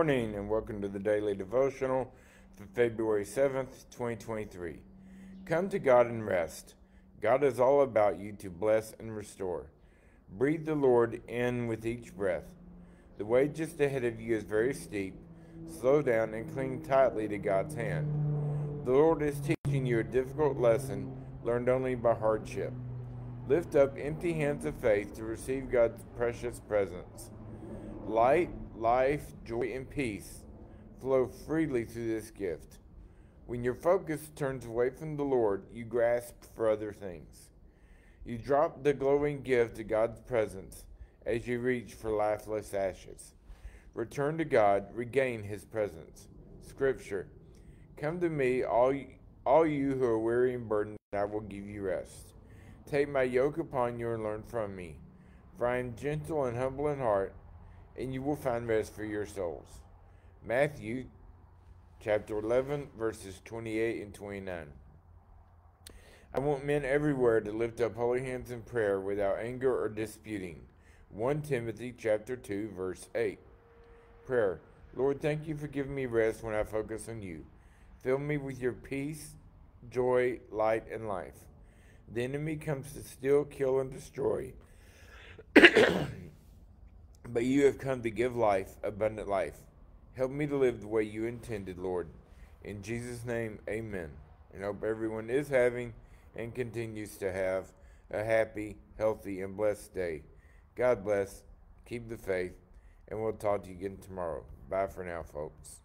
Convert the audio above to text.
morning and welcome to the daily devotional for February 7th, 2023. Come to God and rest. God is all about you to bless and restore. Breathe the Lord in with each breath. The way just ahead of you is very steep. Slow down and cling tightly to God's hand. The Lord is teaching you a difficult lesson learned only by hardship. Lift up empty hands of faith to receive God's precious presence. Light, life, joy, and peace flow freely through this gift. When your focus turns away from the Lord, you grasp for other things. You drop the glowing gift of God's presence as you reach for lifeless ashes. Return to God, regain His presence. Scripture Come to me, all you, all you who are weary and burdened, and I will give you rest. Take my yoke upon you and learn from me, for I am gentle and humble in heart and you will find rest for your souls. Matthew chapter 11, verses 28 and 29. I want men everywhere to lift up holy hands in prayer without anger or disputing. 1 Timothy chapter 2, verse 8. Prayer. Lord, thank you for giving me rest when I focus on you. Fill me with your peace, joy, light, and life. The enemy comes to steal, kill, and destroy. But you have come to give life, abundant life. Help me to live the way you intended, Lord. In Jesus' name, amen. And hope everyone is having and continues to have a happy, healthy, and blessed day. God bless. Keep the faith. And we'll talk to you again tomorrow. Bye for now, folks.